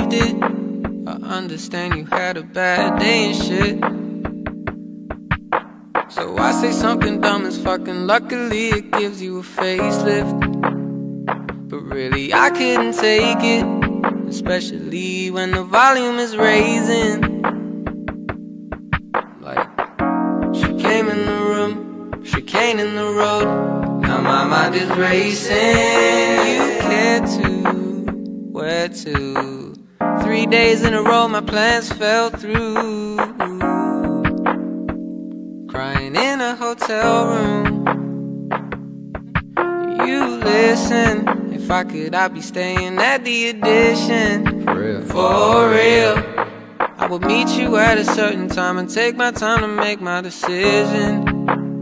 believed it. I understand you had a bad day and shit. So I say something dumb as fucking luckily it gives you a facelift. But really, I couldn't take it, especially when the volume is raising. Like, she came in the room, chicane in the road. Now my mind is racing. You care to, where to? Three days in a row, my plans fell through. Crying in a hotel room. You listen. If I could, I'd be staying at the edition. For real. For real. I would meet you at a certain time and take my time to make my decision.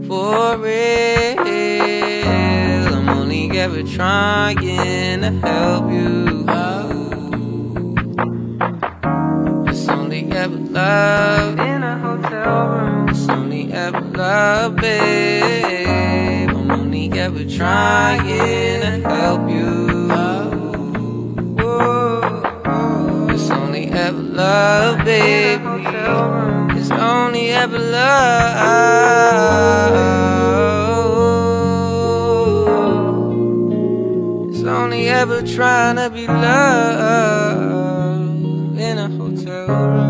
For real. I'm only ever trying to help you. Love in a hotel room. It's only ever love, babe. I'm only ever trying to help you. Oh. It's only ever love, baby. It's only ever love. It's only ever trying to be loved in a hotel room.